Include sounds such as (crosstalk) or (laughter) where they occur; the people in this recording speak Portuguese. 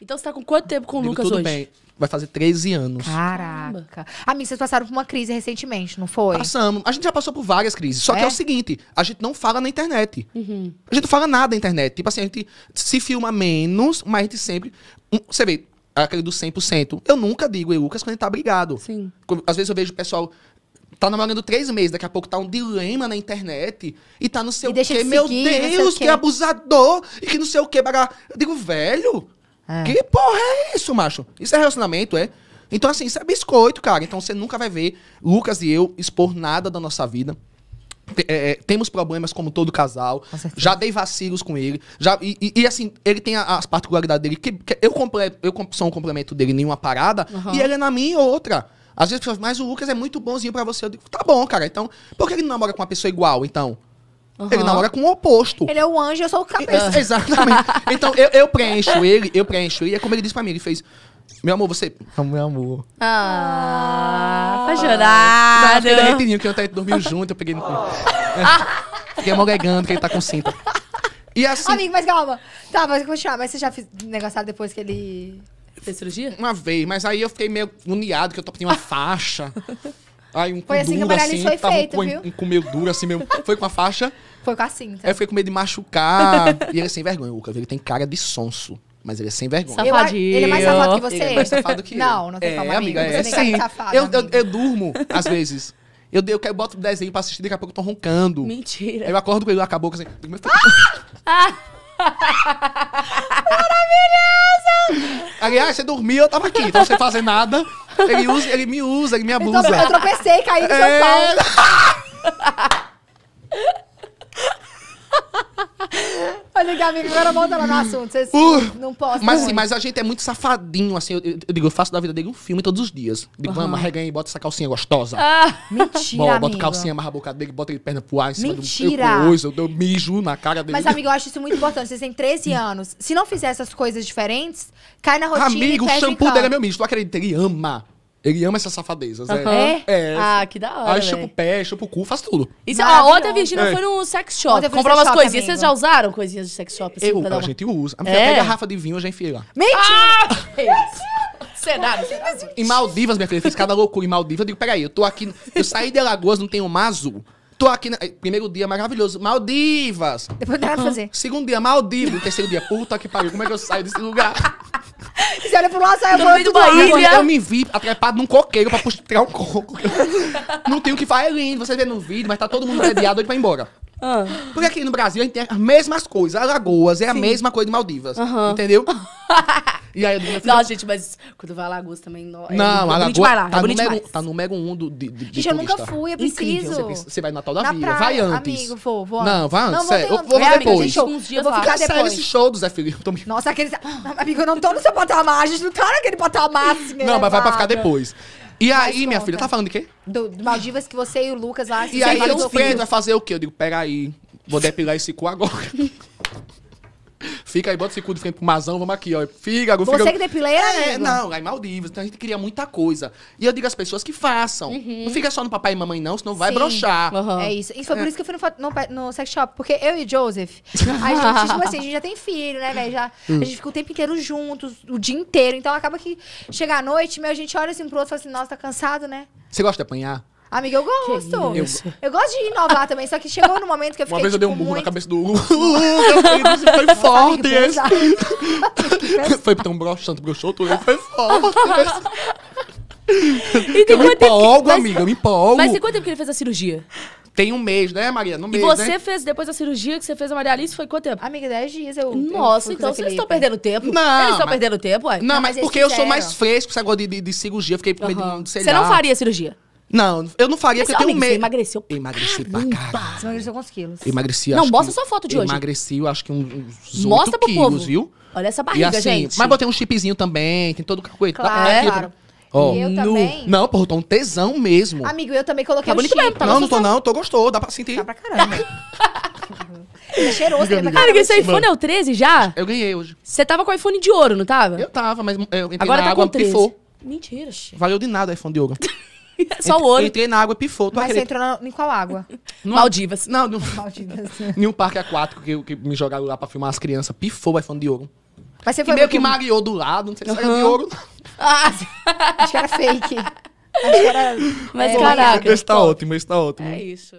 Então você tá com quanto tempo com o Digo, Lucas tudo hoje? bem. Vai fazer 13 anos. Caraca. Amigo, vocês passaram por uma crise recentemente, não foi? Passamos. A gente já passou por várias crises. Só que é, É? o seguinte, a gente não fala na internet. Uhum. A gente não fala nada na internet. Tipo assim, a gente se filma menos, mas a gente sempre... um, Você vê, aquele do 100%. Eu nunca digo, eu, Lucas, quando a gente tá brigado. Sim. Quando- Às vezes eu vejo o pessoal... Tá namorando três meses, daqui a pouco tá um dilema na internet e tá não sei E o deixa quê. de Meu seguir, não sei o Deus, quê. que abusador! E que não sei o quê. Bagá. Eu digo, velho, É. que porra é isso, macho? Isso é relacionamento, é? Então, assim, isso é biscoito, cara. Então, você nunca vai ver Lucas e eu expor nada da nossa vida. É, é, temos problemas como todo casal. Já dei vacilos com ele. Já, e, e- e, assim, ele tem as particularidades dele. Que, que eu, comple, eu sou um complemento dele em uma parada. Aham. E ele é na minha outra. Às vezes, mas o Lucas é muito bonzinho pra você. Eu digo, tá bom, cara. Então, por que ele não namora com uma pessoa igual, então? Ele Aham. namora com o oposto. Ele é o anjo, eu sou o cabeça. Ex- Exatamente. (laughs) Então, eu, eu preencho ele, eu preencho ele. É como ele disse pra mim, ele fez... Meu amor, você... Ah, Meu amor. Ah, apaixonado. eu fiquei derretidinho, que ontem a gente dormiu junto, eu peguei no... É. Fiquei amolegando que ele tá com cinta. E assim, Amigo, mas calma. Tá, mas continuar. Mas você já fez negociado depois que ele... Fez cirurgia? uma vez, mas aí eu fiquei meio uniado, que eu tinha uma faixa. Aí um Foi assim que a duro, Maria Alice foi tava um, cu- viu? um meio duro, assim, meio... (laughs) Foi com a faixa, Foi com a cinta. aí eu fiquei com medo de machucar. e ele é sem vergonha, o Lucas. Ele tem cara de sonso, mas ele é sem vergonha. Safadinho. ele é mais safado que você? Ele é mais safado que (laughs) eu. Não, não tem é, como, amiga. amigo. É, sim. de safado, eu, eu, eu durmo, às vezes. Eu, eu, eu boto desenho pra assistir, daqui a pouco eu tô roncando. Mentira. Eu acordo com ele acabou assim. (laughs) Aliás, você dormiu, eu tava aqui, então sem fazer nada. Ele, usa, ele me usa, ele me Eu, abusa. eu tropecei, caí no São É. Paulo. (laughs) Olha amigo, agora volta lá no assunto. Vocês Uh, não postam Mas, muito. mas a gente é muito safadinho, assim. Eu, eu- eu digo, eu faço da vida dele um filme todos os dias. Digo, Aham. vamos, arrega aí, bota essa calcinha gostosa. Ah, Mentira, amigo. bota calcinha, amarra a boca dele, bota ele perna pro ar em cima Mentira. do coisa, eu dou mijo na cara dele. Mas, amigo, eu acho isso muito importante. Vocês têm 13 anos. Se não fizer essas coisas diferentes, cai na rotina Amigo, e o shampoo dele é meu mijo. Tu acredita? Ele ama. Ele ama essas safadezas. aham. É? É. Ah, que da hora, Aí chupa o velho. pé, chupa o cu, faz tudo. Isso, ó, Maravilhoso. ontem a Virgínia É. foi no sex Ontem shop, eu fui no comprou sex umas shop, coisinhas. amigo. Vocês já usaram coisinhas de sex shop? Assim, Eu, pra dar a uma- gente usa. A É? pega a garrafa de vinho, eu já enfiei lá. Mentira! Cenário. Em Maldivas, minha filha, eu fiz cada loucura em Maldivas. Eu digo, peraí, eu tô aqui. Eu saí de Alagoas, não tenho mar azul. Tô aqui. Na, primeiro dia maravilhoso. Maldivas. Depois não tem nada pra fazer. Segundo dia, Maldivas. Terceiro dia, puta que pariu. Como é que eu saio desse lugar? (laughs) Você olha pro lado, sai No eu meio do. Ilha. Eu me vi atrapado num coqueiro pra puxar tirar um coco. (laughs) Não tem o que fazer, é lindo. Você vê no vídeo, mas tá todo mundo entediado doido pra ir embora. Ah. Porque aqui no Brasil a gente tem as mesmas coisas. Alagoas é a mesma coisa de Maldivas. Entendeu? (laughs) E aí minha filha, Não, gente, mas quando vai a Lagoas também... Não, é Não, bonito Alagoas demais lá, é tá, bonito número, demais. tá número um do, de, de, de Gente, eu nunca fui, eu preciso. Você, você vai no Natal da Na Vila, praia. vai antes. Amigo, vou, vou Não, vai antes, Não, sério. vou Eu vou É, depois. show. Uns dias Eu vou lá. ficar Fica sério depois. esse show do Zé Felipe. Tô Nossa, aqueles... (gasps) Não, amigo, eu não tô no seu patamar. A gente não tá naquele patamar assim, (laughs) Não, mas vai pra ficar depois. E aí, minha conta. filha, tá falando de quê? Do, do Maldivas que você e o Lucas lá... E aí, o vai fazer o quê? Eu digo, peraí, vou depilar esse cu agora. (laughs) Fica aí, bota esse cu de frente pro mazão, vamos aqui, ó. Fígado, Você fígado. que depileia, É, amigo? não, lá em Maldivas, então a gente queria muita coisa. E eu digo às pessoas que façam. Não fica só no papai e mamãe, não, senão vai Sim. brochar. Aham. É isso. Isso foi por isso que eu fui no, no, no sex shop. Porque eu e Joseph, a gente, tipo assim, a gente já tem filho, né, velho? Já, Hum. A gente fica o tempo inteiro juntos, o dia inteiro. Então acaba que chega à noite, meu, a gente olha assim pro outro e fala assim, nossa, tá cansado, né? Você gosta de apanhar? Amiga, eu gosto. Que Eu, isso. gosto de inovar também, só que chegou no momento que eu fiquei, Uma vez eu dei um tipo, murro na muito... cabeça do Hugo. (laughs) Foi forte esse. Foi tão broxante, broxou tudo. Foi forte. (laughs) E Eu me que- empolgo, mas- amiga, eu me empolgo. Mas tem quanto tempo que ele fez a cirurgia? Tem um mês, né, Maria? No E mês, você né? fez, depois da cirurgia que você fez a Maria Alice, foi quanto tempo? Amiga, 10 dias eu. eu Nossa, com então vocês estão perdendo tempo. Não, Eles estão mas- perdendo tempo, ué. Não, Não, mas mas porque eu sou mais fresco, esse negócio de, de, de cirurgia. Eu fiquei com medo de, sei Você lá. não faria cirurgia? Não, eu não faria, porque eu tenho amigo, você medo. emagreceu pra Emagreci pra caramba. caralho. Você emagreceu quantos quilos? Emagreci, Não, mostra que- sua foto de hoje. Emagreci, eu acho que uns, Mostra 8 pro quilos, povo. viu? Olha essa E barriga, assim, gente. mas botei um chipzinho também, tem todo o coisa. Claro, É? claro. Ó, e eu nu. também. Não, porra, eu tô um tesão mesmo. Amigo, eu também coloquei Tá bonito chip. mesmo, tá não, não tô não, tô gostoso, dá pra sentir. Tá pra caramba. (laughs) É cheiroso, é pra Cara, caramba. esse iPhone é o 13 já? Eu ganhei hoje. Você tava com o iPhone de ouro, não tava? Eu tava, mas eu entrei Agora na tá água, com 13. pifou. Mentira. Valeu de nada o iPhone de ouro. (laughs) (laughs) Só o ouro. Eu entrei na água e pifou, tu Mas você entrou na- em qual água? (laughs) Numa- Maldivas. Não, no, Maldivas. (laughs) em um parque aquático que, que me jogaram lá pra filmar as crianças, pifou o iPhone de ouro. Mas você foi meio que muito- mareou do lado, não sei se era de Aham. ouro. Ah, acho que era fake. Acho que era... Mas É, caraca. Esse tá ótimo, esse tá ótimo. É isso.